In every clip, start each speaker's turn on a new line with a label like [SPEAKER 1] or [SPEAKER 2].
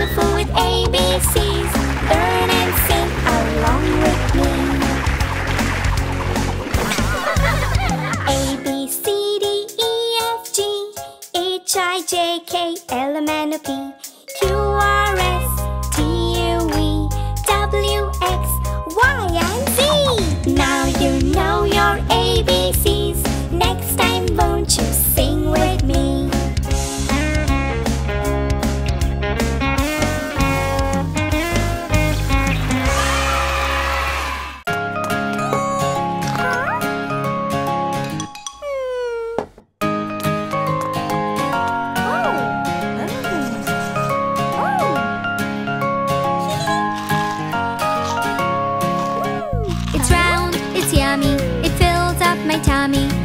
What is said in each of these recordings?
[SPEAKER 1] with ABCs. Learn and sing along with me. A, B, C, D, E, F, G, H, I, J, K, L, M, N, O, P, Q, R, S, T, U, V, W, X, Y, and Z. Now you know your ABCs. mommy.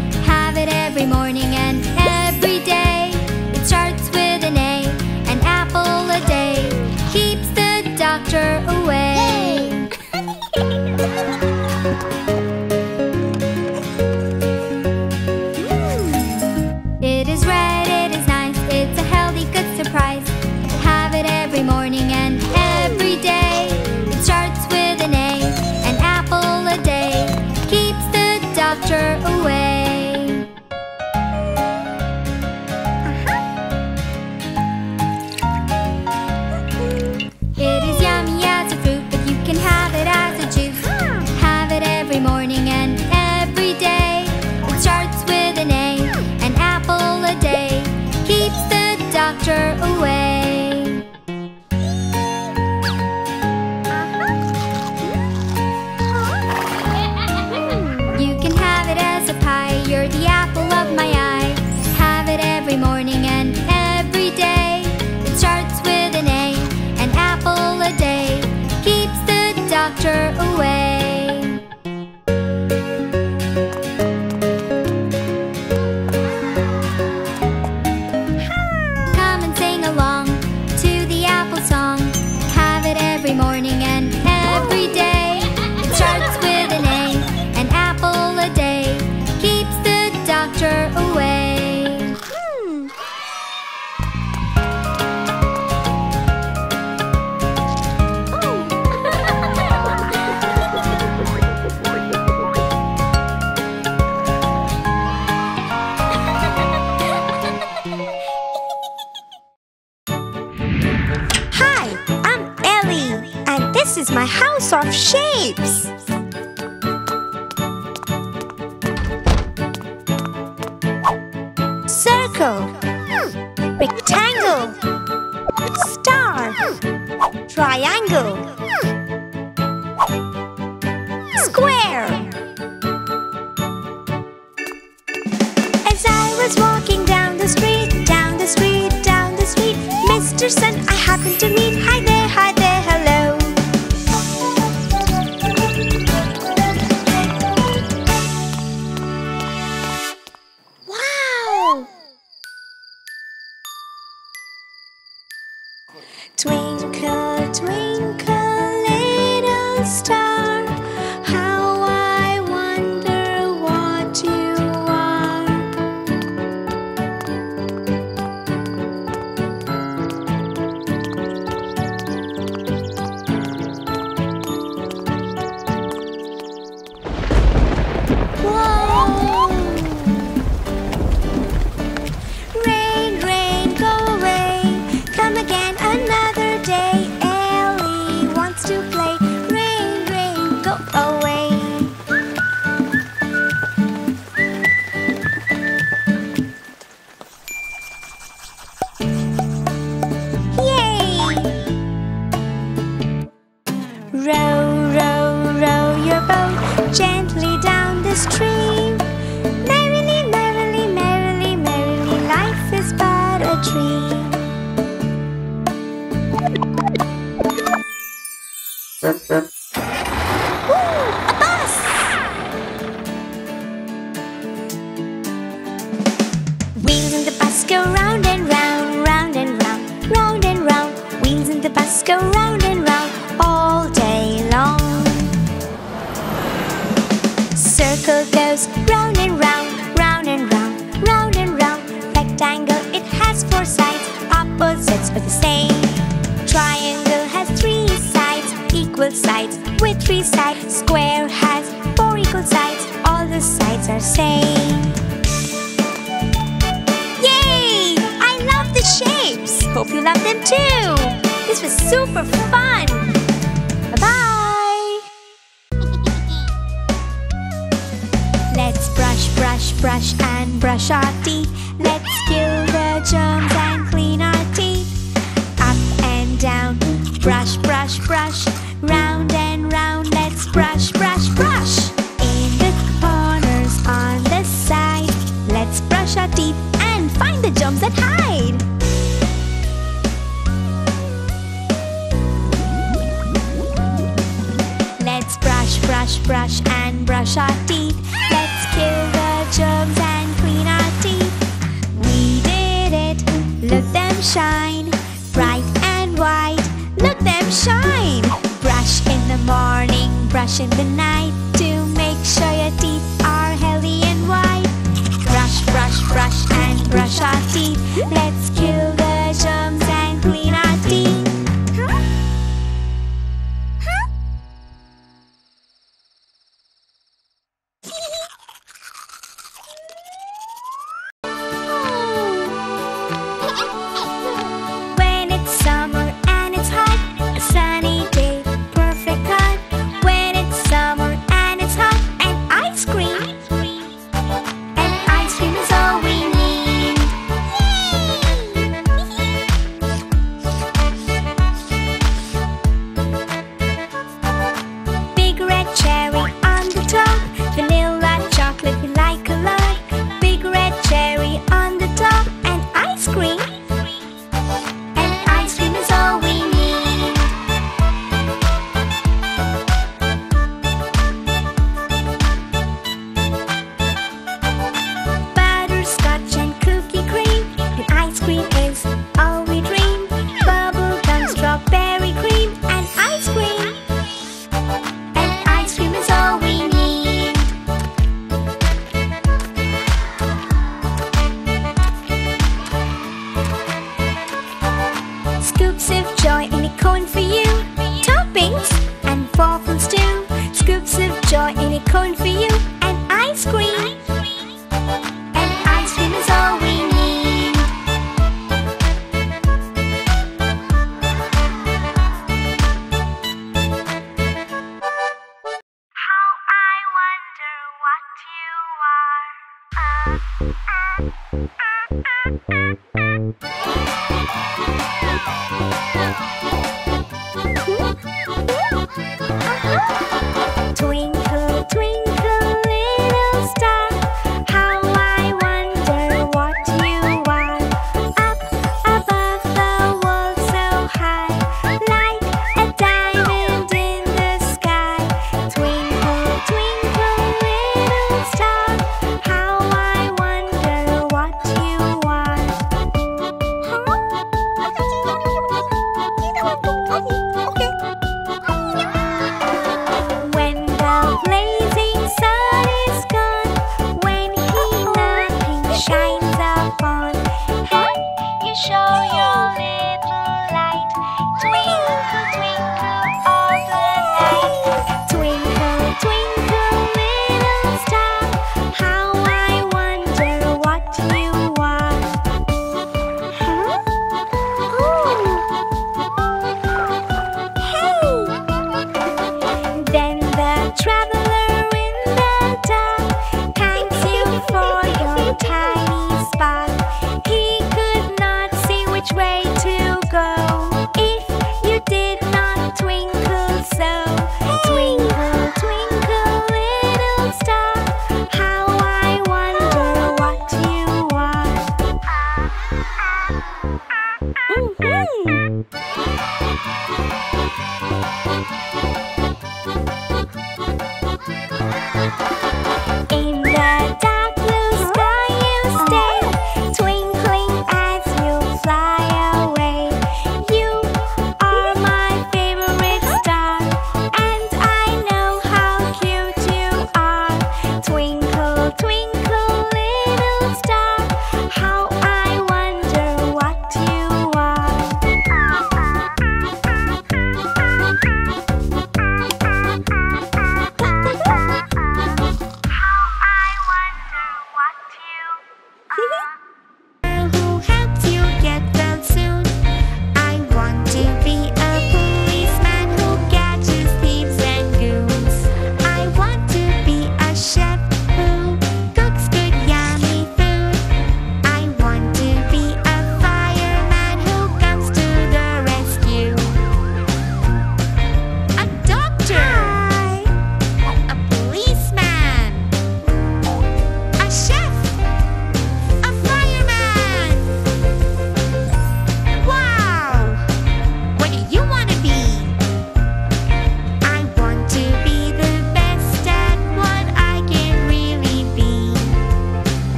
[SPEAKER 1] soft shapes.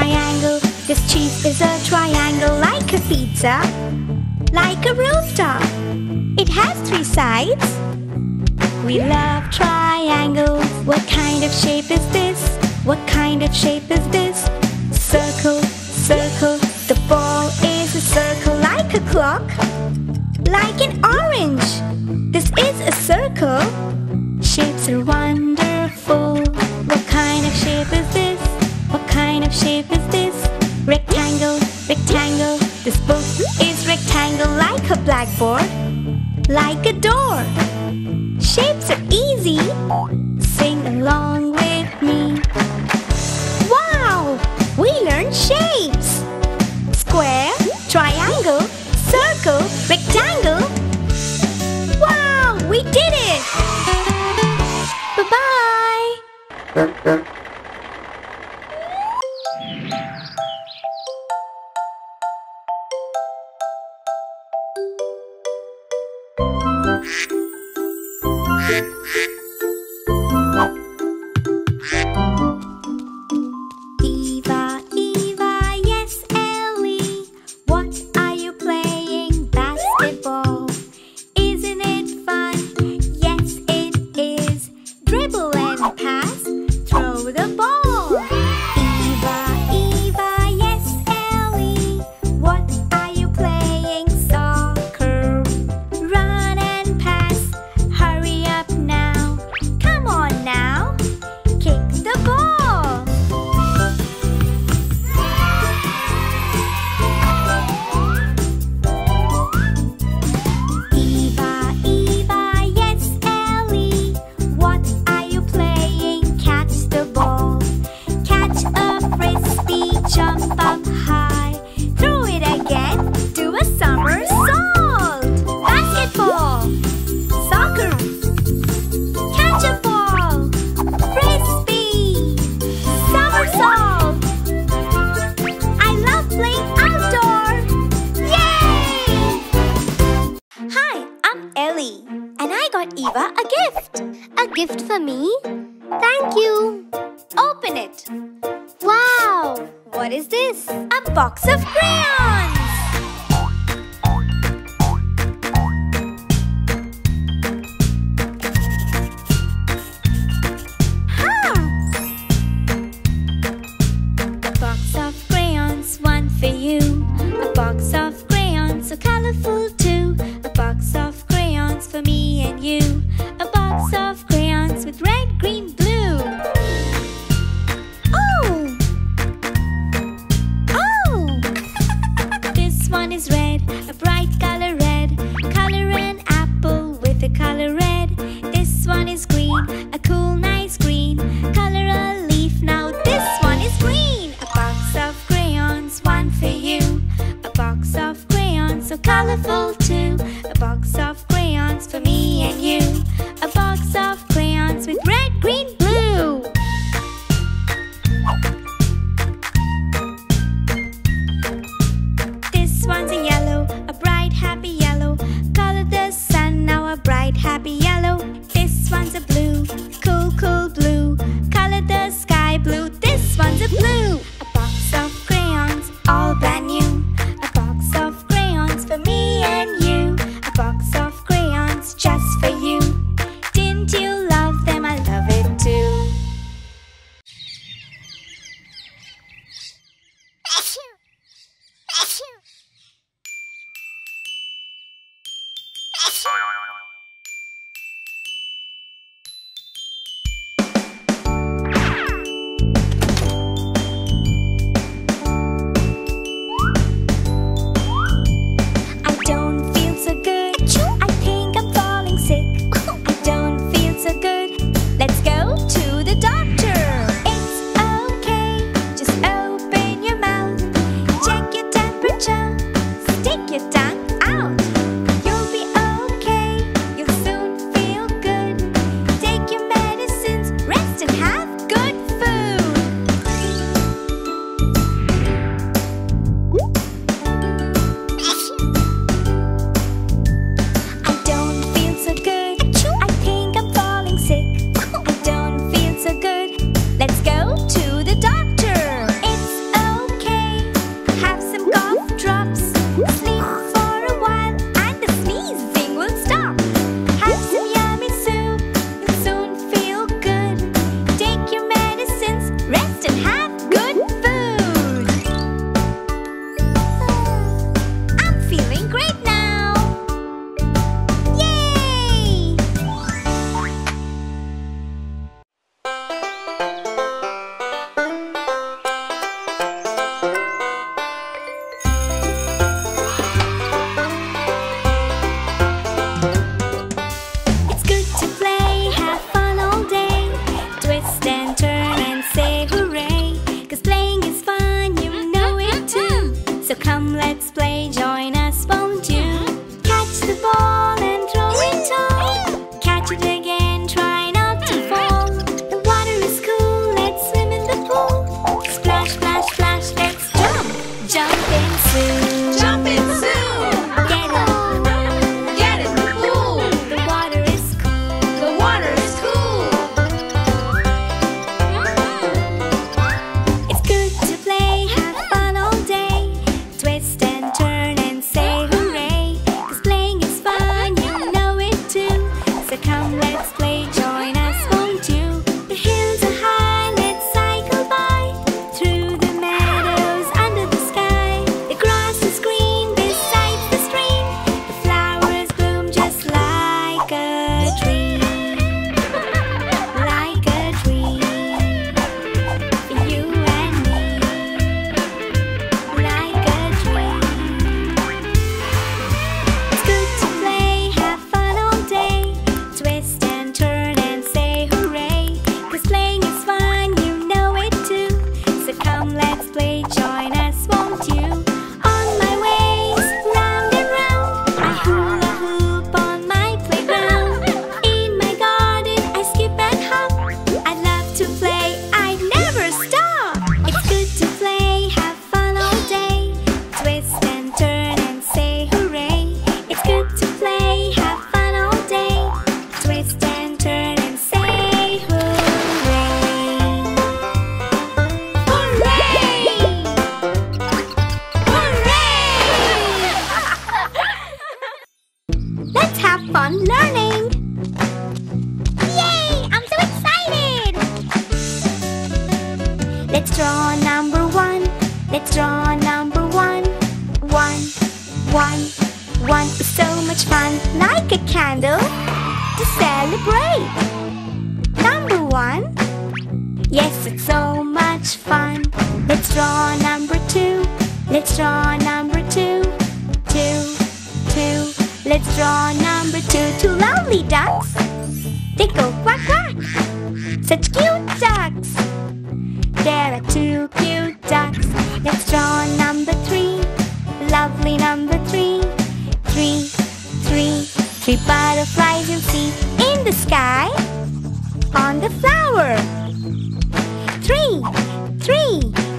[SPEAKER 1] triangle. This cheese is a triangle like a pizza, like a rooftop. It has three sides. We love triangles. What kind of shape is this? What kind of shape is this? Circle, circle. The ball is a circle like a clock, like an orange. This is a circle. Shapes are wonderful. What kind of shape is this? what shape is this? Rectangle, rectangle This book is rectangle like a blackboard Like a door Shapes are easy Sing along with me Wow! We learned shapes! Square, triangle, circle, rectangle Wow! We did it! Bye-bye!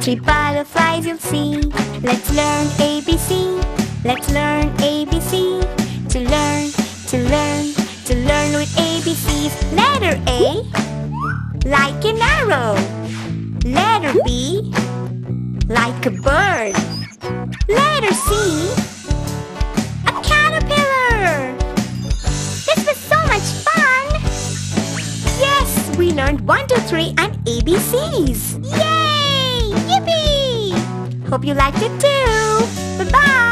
[SPEAKER 1] Three butterflies you'll see. Let's learn ABC. Let's learn ABC. To learn, to learn, to learn with ABCs. Letter A, like an arrow. Letter B, like a bird. Letter C, a caterpillar. This was so much fun. Yes, we learned 1, 2, 3 and ABCs. Yay! Hope you liked it too. Bye-bye.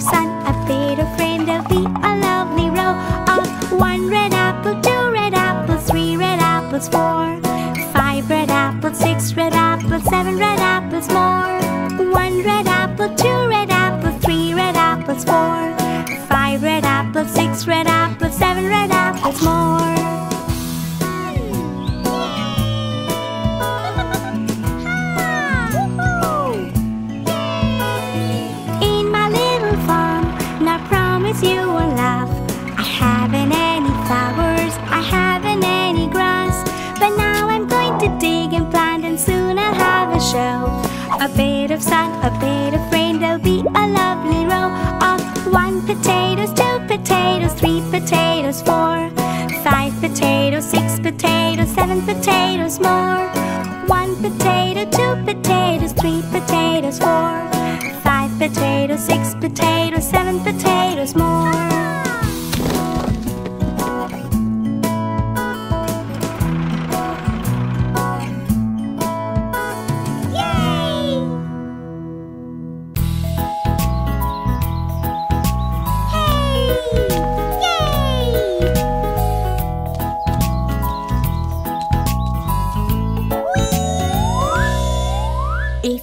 [SPEAKER 1] Of sun, a bit of rain, there'll be a lovely row of one red apple, two red apples, three red apples, four, five red apples, six red apples, seven red apples more. One red apple, two red apples, three red apples, four, five red apples, six red apples, seven bit of sun, a bit of rain, there'll be a lovely row of one potatoes, two potatoes, three potatoes, four, five potatoes, six potatoes, seven potatoes more. One potato, two potatoes, three potatoes, four, five potatoes, six potatoes, seven potatoes more.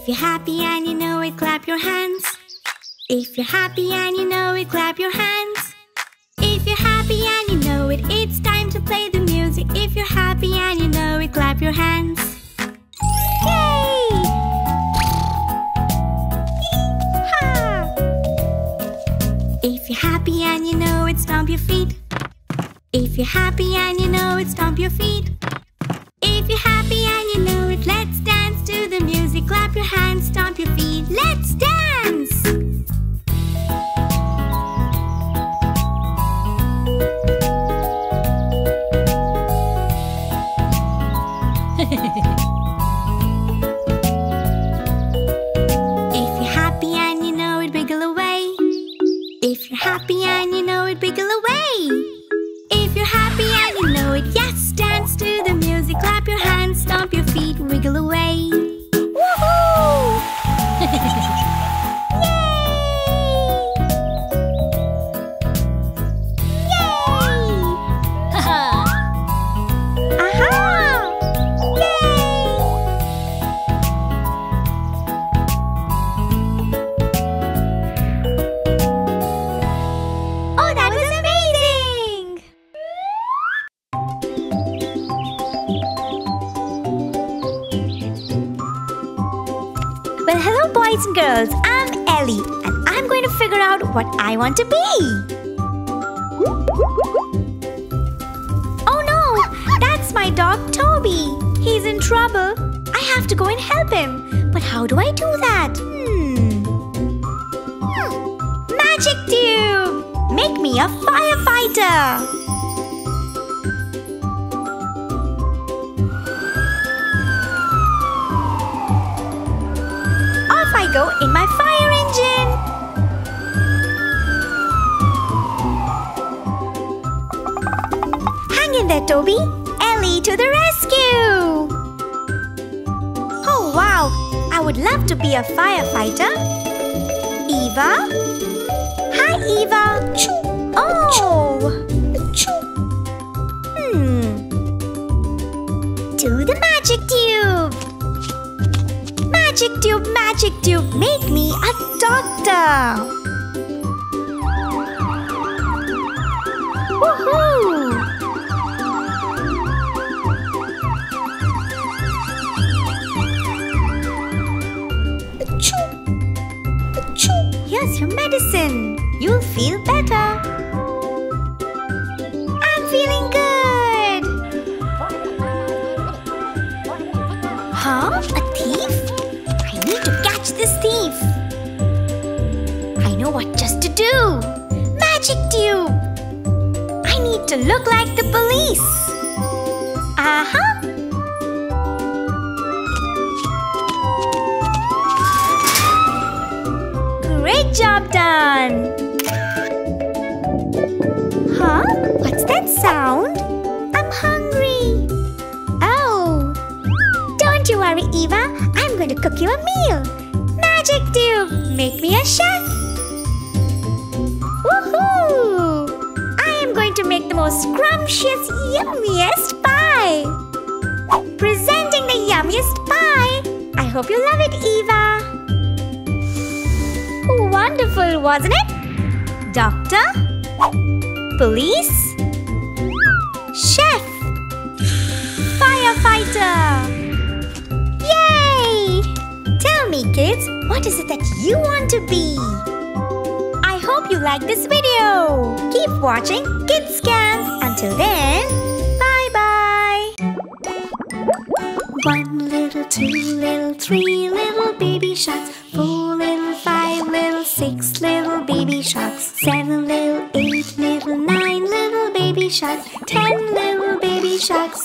[SPEAKER 1] If you're happy and you know it, clap your hands. If you're happy and you know it, clap your hands. If you're happy and you know it, it's time to play the music. If you're happy and you know it, clap your hands. Yay! Ha! If you're happy and you know it, stomp your feet. If you're happy and you know it, stomp your feet. Go in my fire engine. Hang in there, Toby. Elly to the rescue! Oh, wow! I would love to be a firefighter. Eva? Hi, Eva! Oh! Magic tube, magic tube, make me a doctor! Woohoo! Here's your medicine. You'll feel better. Look like the police. Uh-huh. Great job done. Huh? What's that sound? I'm hungry. Oh. Don't you worry, Eva. I'm going to cook you a meal magic tube! Make me a chef! Make the most scrumptious, yummiest pie! Presenting the yummiest pie! I hope you love it, Eva! Wonderful, wasn't it? Doctor? Police? Chef? Firefighter! Yay! Tell me, kids, what is it that you want to be? Hope you like this video. Keep watching KidsCamp. Until then, bye-bye. One little, two little, three little baby sharks. Four little, five little, six little baby sharks. Seven little, eight little, nine little baby sharks. Ten little baby sharks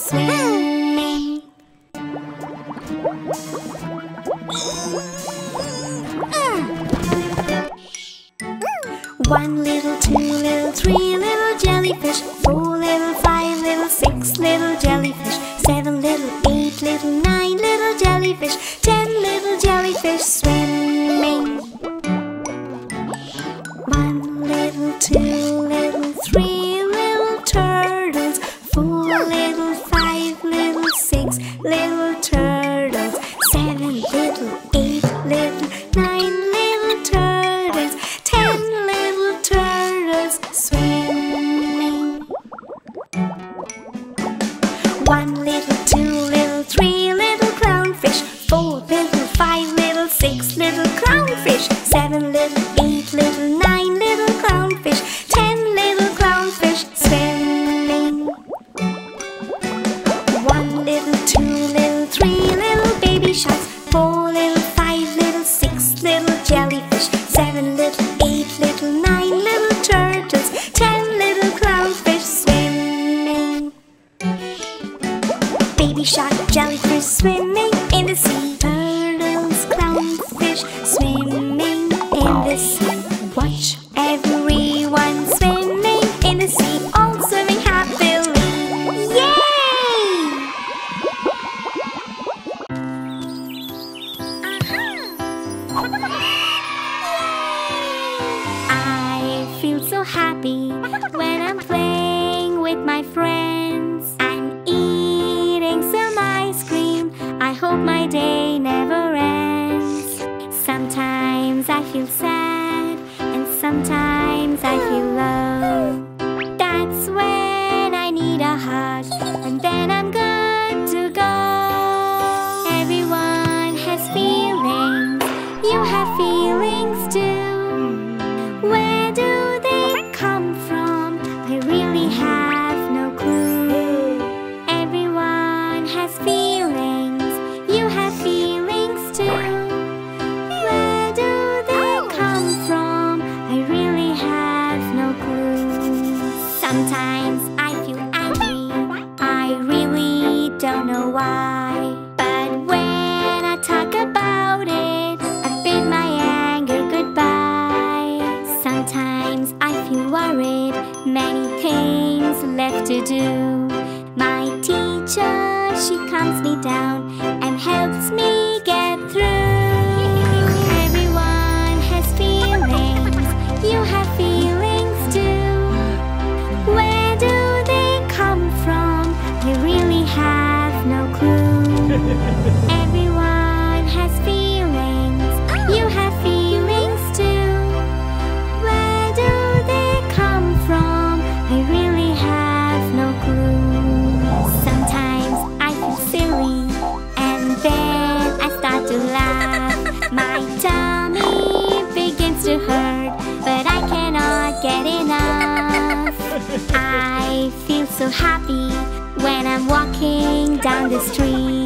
[SPEAKER 1] do. the stream.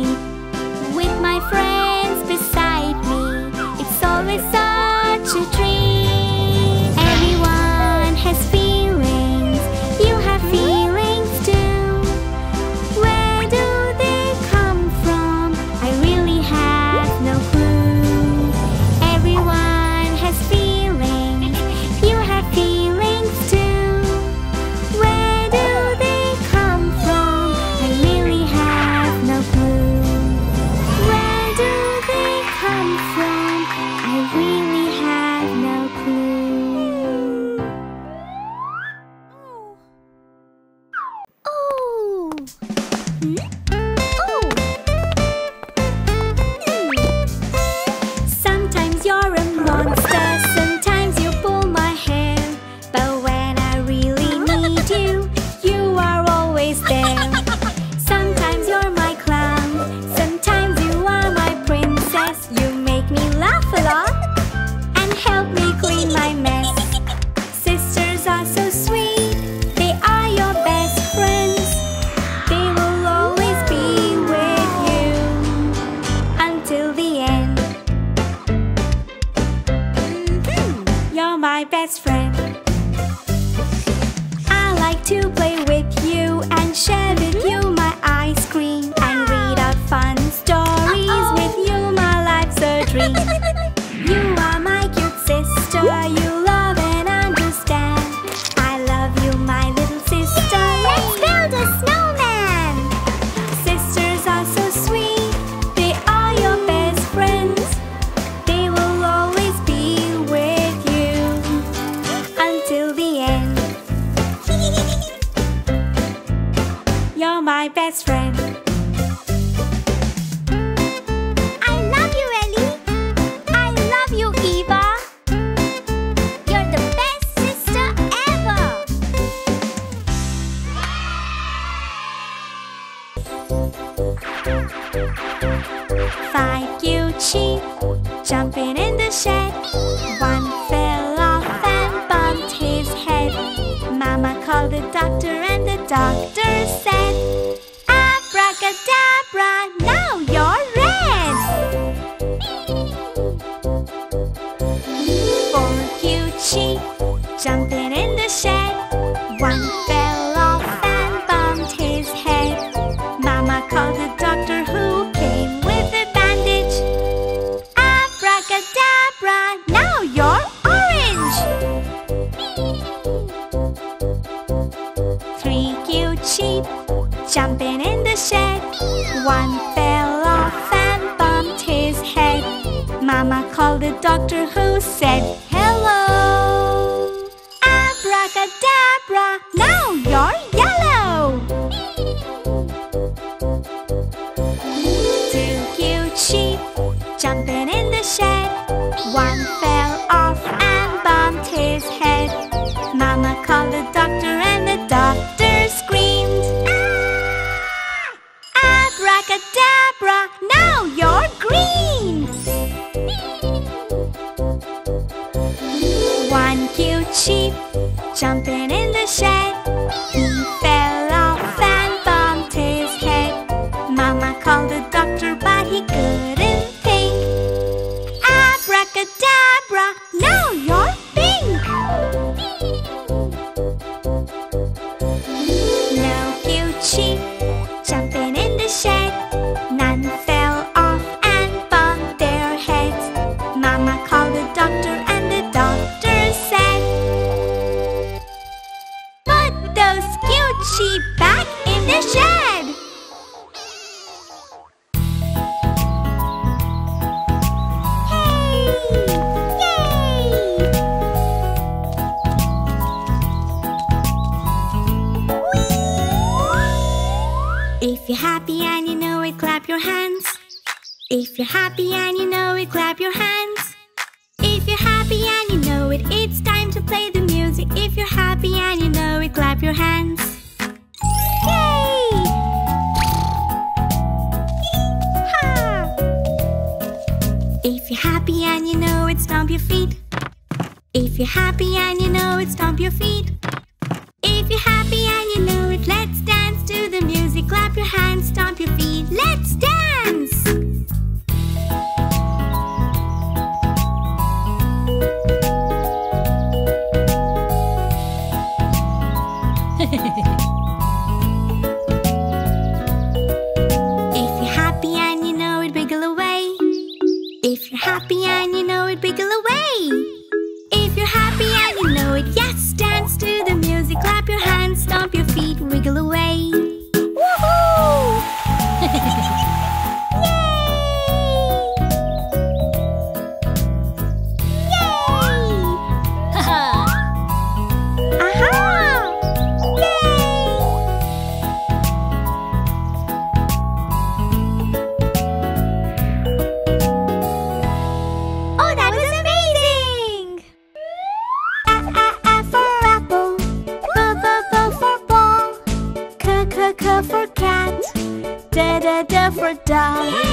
[SPEAKER 1] abracadabra. Now you're. one fell off and bumped his head. Mama called the doctor who sheep back in the shed. If you're happy and you know it, clap your hands. If you're happy and you know it, clap your hands. If you're happy and you know it, it's time to play the music. If you're happy and you know it, clap your hands. your feet. If you're happy and you know it, stomp your feet. down.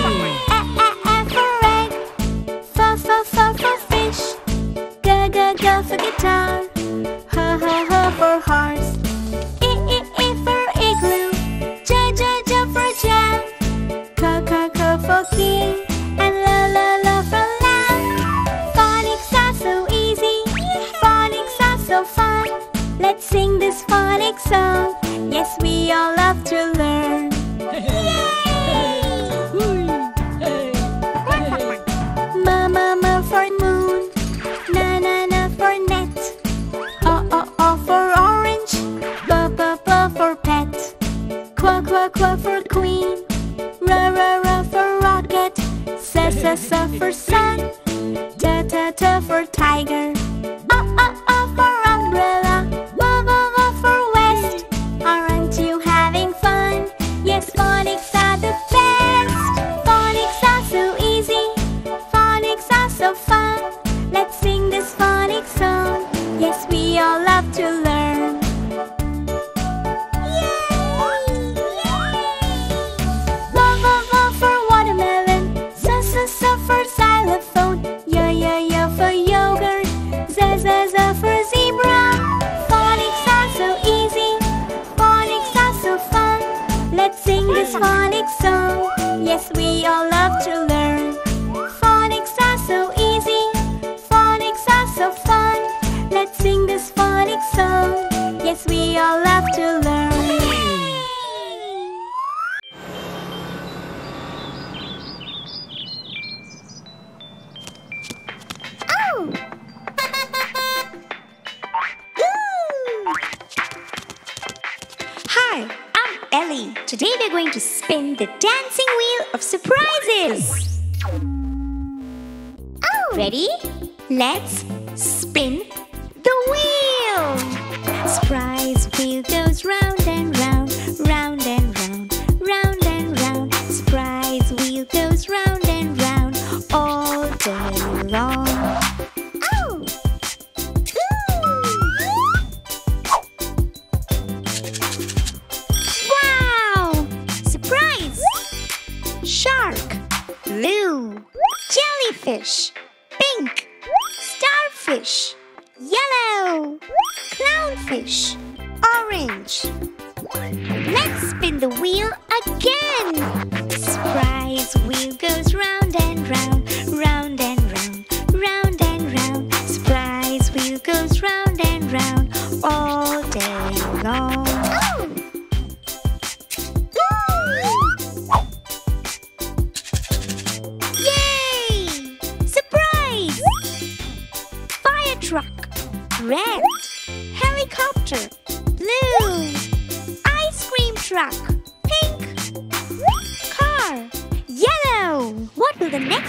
[SPEAKER 1] Let's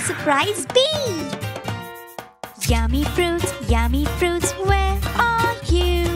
[SPEAKER 1] surprise be? Yummy fruits, yummy fruits, where are you?